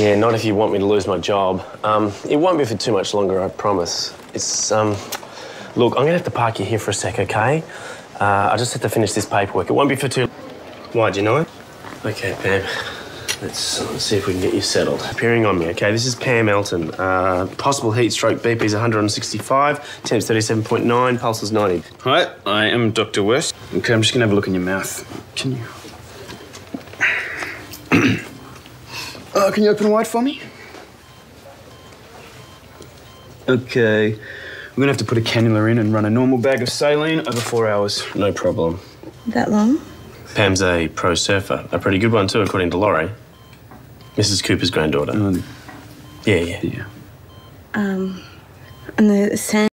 Yeah, not if you want me to lose my job. Um, it won't be for too much longer, I promise. It's, um... Look, I'm gonna have to park you here for a sec, okay? Uh, I just have to finish this paperwork. It won't be for too... Why, do you know it? Okay, Pam. Let's, let's see if we can get you settled. Appearing on me, okay? This is Pam Elton. Uh, possible heat stroke BP is 165, temps 37.9, pulse is 90. Hi, I am Dr. West. Okay, I'm just gonna have a look in your mouth. Can you? Uh, can you open wide for me? Okay. We're gonna have to put a cannula in and run a normal bag of saline over four hours. No problem. That long? Pam's a pro surfer. A pretty good one, too, according to Laurie. Mrs. Cooper's granddaughter. Um, yeah, yeah. yeah. Um, and the sand.